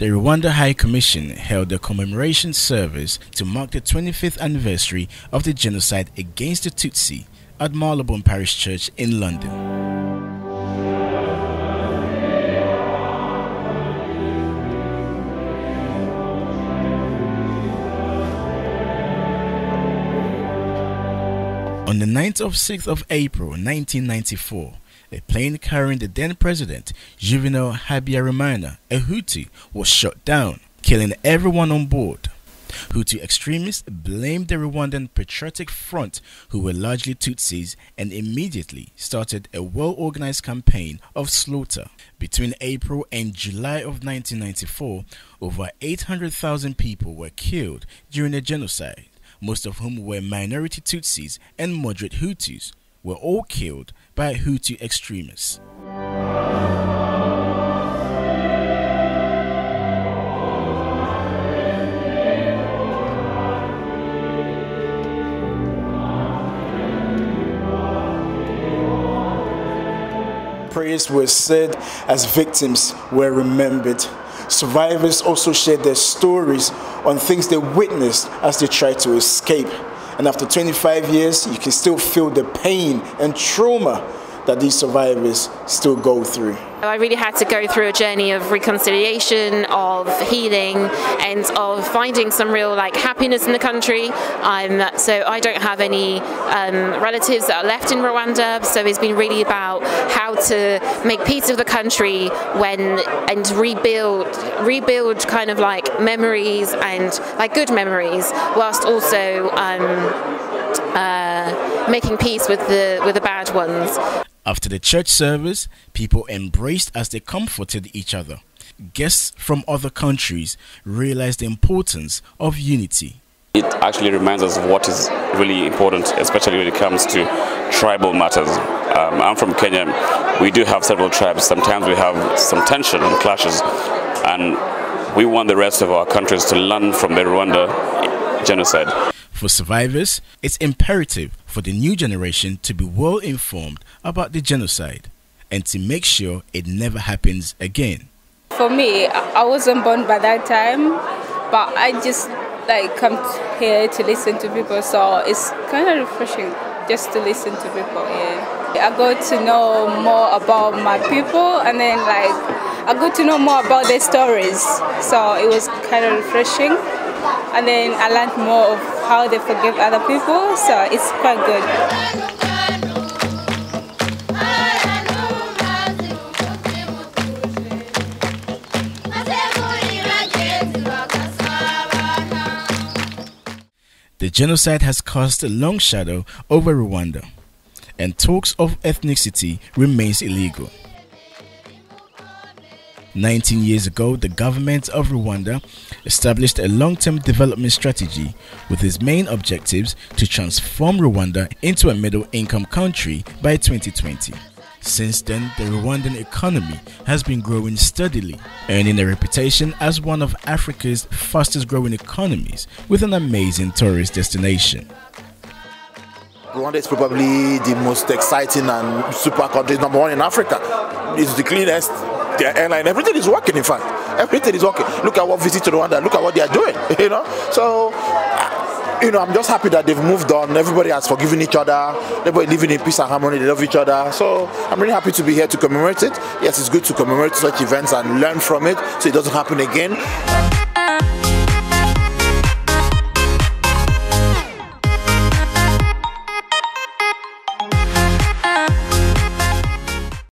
The Rwanda High Commission held a commemoration service to mark the 25th anniversary of the genocide against the Tutsi at Marylebone Parish Church in London. On the 9th of 6th of April 1994, a plane carrying the then president, Juvenal Habyarimana, a Hutu, was shot down, killing everyone on board. Hutu extremists blamed the Rwandan Patriotic Front, who were largely Tutsis, and immediately started a well organized campaign of slaughter. Between April and July of 1994, over 800,000 people were killed during the genocide most of whom were minority Tutsis and moderate Hutus, were all killed by Hutu extremists. Prayers were said as victims were remembered. Survivors also shared their stories on things they witnessed as they tried to escape. And after 25 years, you can still feel the pain and trauma that these survivors still go through. I really had to go through a journey of reconciliation, of healing, and of finding some real like happiness in the country. Um, so I don't have any um, relatives that are left in Rwanda. So it's been really about how to make peace with the country when and rebuild, rebuild kind of like memories and like good memories, whilst also. Um, uh, making peace with the with the bad ones. After the church service, people embraced as they comforted each other. Guests from other countries realized the importance of unity. It actually reminds us of what is really important, especially when it comes to tribal matters. Um, I'm from Kenya. We do have several tribes. Sometimes we have some tension and clashes, and we want the rest of our countries to learn from the Rwanda genocide. For survivors, it's imperative for the new generation to be well informed about the genocide and to make sure it never happens again. For me, I wasn't born by that time, but I just like come here to listen to people, so it's kind of refreshing just to listen to people. Yeah, I got to know more about my people, and then like I got to know more about their stories. So it was kind of refreshing and then I learned more of how they forgive other people, so it's quite good. The genocide has cast a long shadow over Rwanda, and talks of ethnicity remains illegal. 19 years ago, the government of Rwanda established a long term development strategy with its main objectives to transform Rwanda into a middle income country by 2020. Since then, the Rwandan economy has been growing steadily, earning a reputation as one of Africa's fastest growing economies with an amazing tourist destination. Rwanda is probably the most exciting and super country, number one in Africa. It's the cleanest, their airline, everything is working. In fact, everything is working. Look at what Visit to Rwanda. Look at what they are doing. You know, so uh, you know, I'm just happy that they've moved on. Everybody has forgiven each other. Everybody living in peace and harmony. They love each other. So I'm really happy to be here to commemorate it. Yes, it's good to commemorate such events and learn from it so it doesn't happen again.